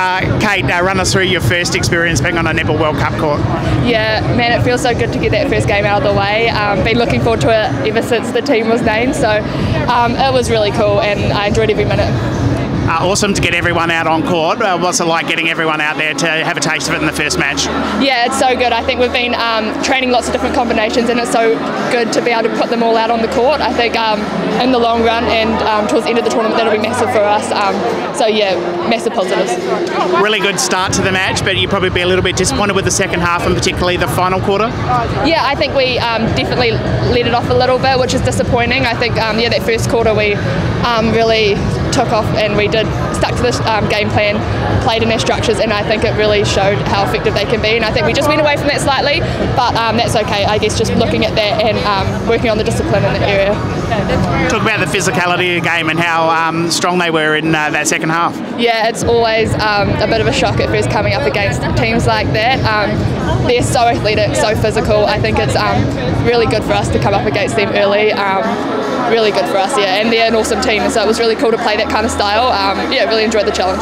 Uh, Kate, uh, run us through your first experience being on a Netball World Cup court. Yeah, man, it feels so good to get that first game out of the way. Um, been looking forward to it ever since the team was named, so um, it was really cool and I enjoyed every minute. Uh, awesome to get everyone out on court. Uh, what's it like getting everyone out there to have a taste of it in the first match? Yeah, it's so good. I think we've been um, training lots of different combinations, and it's so good to be able to put them all out on the court. I think um, in the long run and um, towards the end of the tournament, that'll be massive for us. Um, so yeah, massive positives. Really good start to the match, but you'd probably be a little bit disappointed with the second half and particularly the final quarter. Yeah, I think we um, definitely let it off a little bit, which is disappointing. I think um, yeah, that first quarter we really took off and we did stuck to this um, game plan, played in their structures, and I think it really showed how effective they can be. And I think we just went away from that slightly, but um, that's okay. I guess just looking at that and um, working on the discipline in the area. Talk about the physicality of the game and how um, strong they were in uh, that second half. Yeah, it's always um, a bit of a shock at first coming up against teams like that. Um, they're so athletic, so physical. I think it's really good for us to come up against them early really good for us, yeah. And they're an awesome team, so it was really cool to play that kind of style. Um, yeah, really enjoyed the challenge.